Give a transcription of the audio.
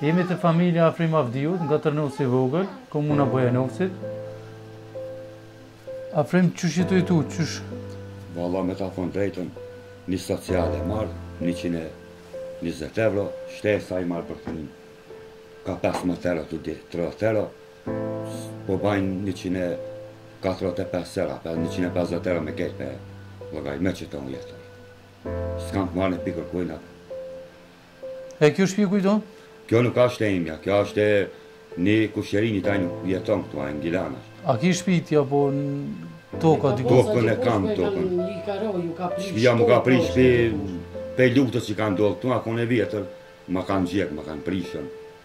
Jemi te familja Afrim Avdiut, nga Tërnoci Vogël, komuna Bujanocit. Afrim, qysh jeton ti, qysh? Valla me ta thonë drejtën, një sociale e marr, 120 euro, shtesa i marr për fëmi. Ka 15 euro të di, 30 euro, po bajnë 145 euro, 150 euro me krejt me llogarit, me qeto unë jetoj. S'kam marrë në pikër kujna, E kjo shpia kujt o? Kjo nuk asht e imja, kjo asht e ni kusherini t, aj nuk jeton këtu ai n'Gjilan asht. A ki shpi ti apo toka diku? Tokën e kam tokën. Shpia m'u ka prish pi prej luftës që ka ndodhë këtu, a kone vjetër, ma kanë djegë, ma kanë prishun.